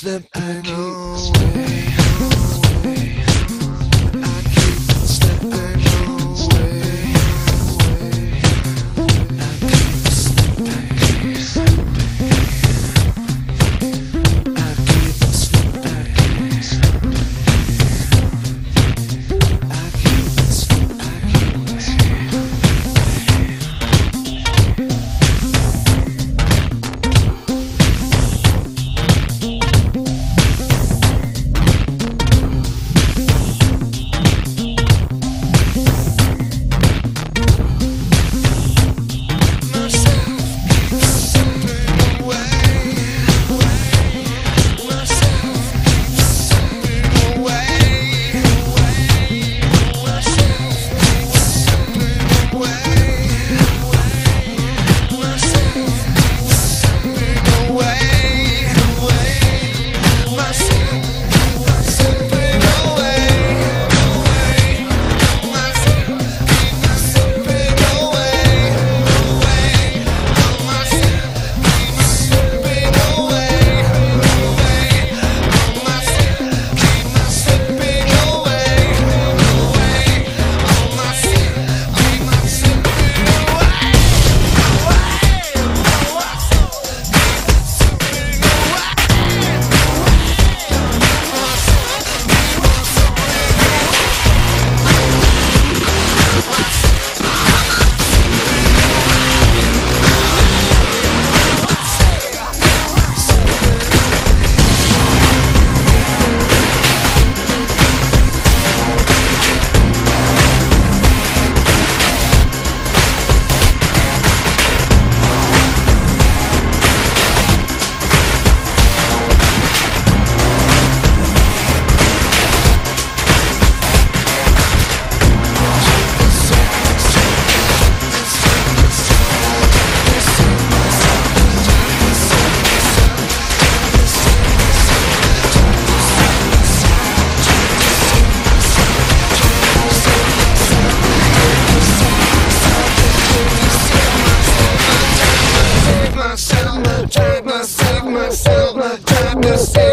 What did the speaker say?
slept I know. myself, check myself, myself, check myself.